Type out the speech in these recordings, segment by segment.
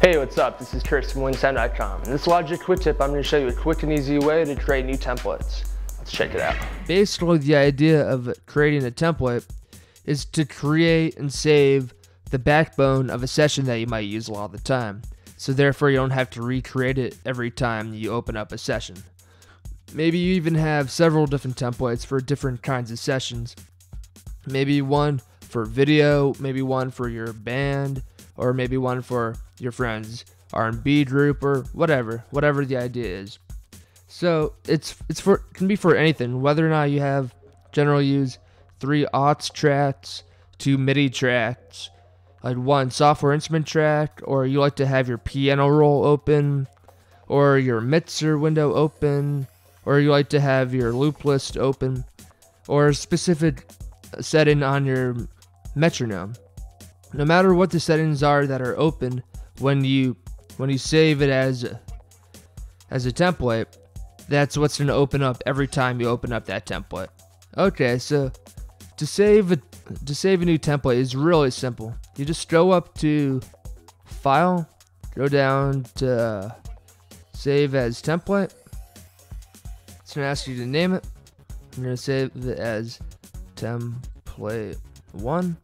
Hey, what's up? This is Chris from WinkSound.com. In this Logic quick tip, I'm going to show you a quick and easy way to create new templates. Let's check it out. Basically, the idea of creating a template is to create and save the backbone of a session that you might use a lot of the time. So therefore, you don't have to recreate it every time you open up a session. Maybe you even have several different templates for different kinds of sessions. Maybe one for video, maybe one for your band, or maybe one for your friends R&B group or whatever, whatever the idea is. So it's it's for can be for anything, whether or not you have general use three aux tracks, two MIDI tracks, like one software instrument track, or you like to have your piano roll open, or your mixer window open, or you like to have your loop list open, or a specific setting on your metronome. No matter what the settings are that are open when you when you save it as as a template, that's what's going to open up every time you open up that template. Okay, so to save a to save a new template is really simple. You just go up to file, go down to save as template. It's going to ask you to name it. I'm going to save it as template 1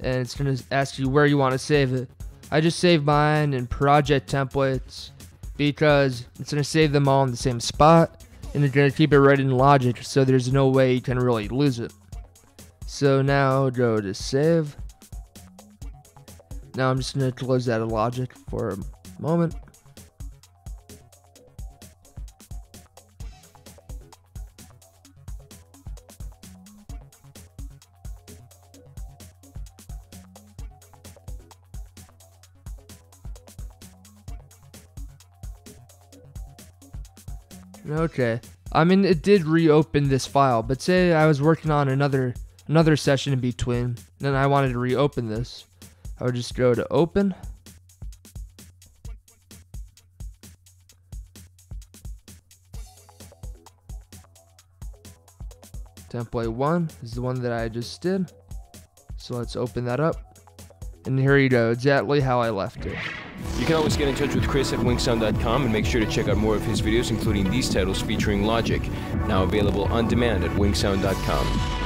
and it's going to ask you where you want to save it. I just save mine in project templates because it's going to save them all in the same spot and it's going to keep it right in Logic so there's no way you can really lose it. So now go to save. Now I'm just going to close out of Logic for a moment. Okay. I mean, it did reopen this file, but say I was working on another another session in between, then I wanted to reopen this. I would just go to open. Template 1 is the one that I just did. So let's open that up. And here you go, exactly how I left it. You can always get in touch with Chris at winksound.com and make sure to check out more of his videos, including these titles featuring Logic, now available on demand at winksound.com.